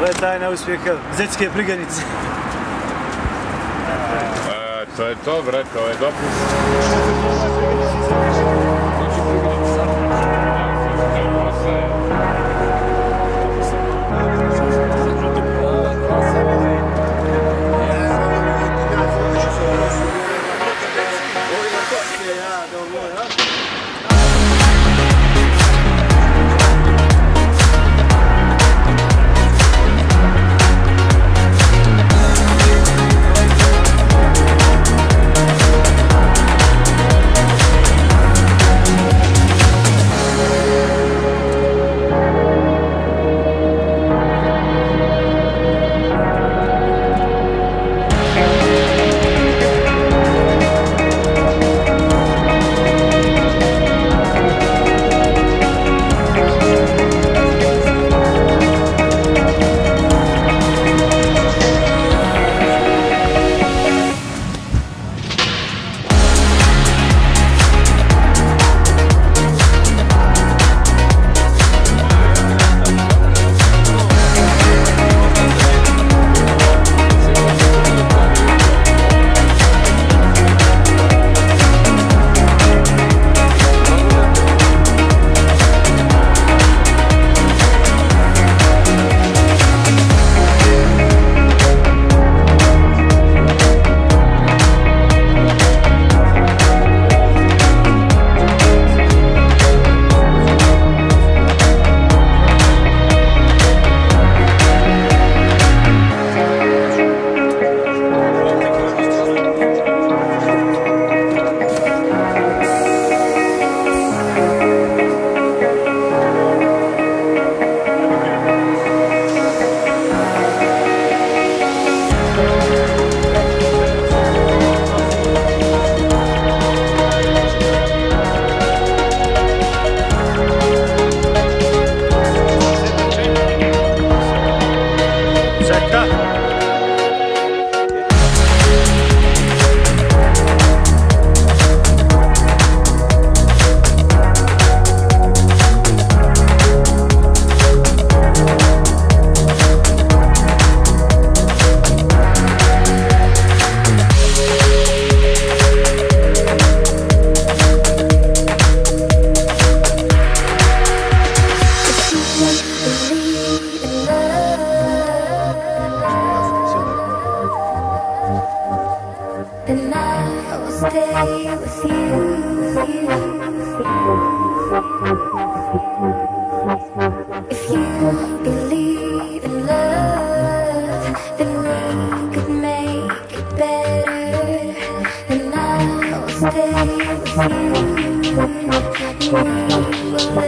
To je tajna uspjeha zetske priganice. A, e, to je to, bre, to ovaj je dopust. Znači, could make it better And I will stay with you. And I will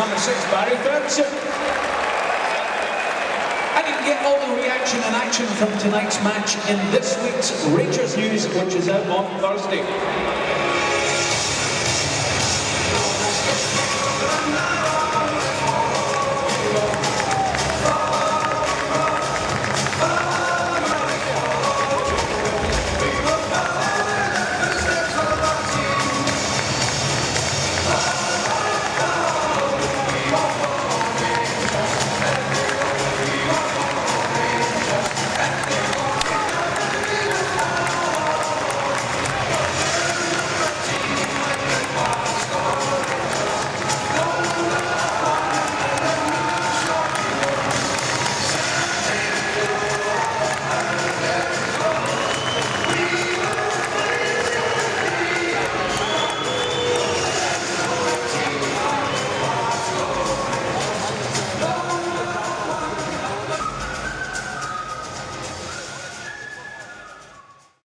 number six, Barry Ferguson. And you can get all the reaction and action from tonight's match in this week's Rangers News, which is out on Thursday.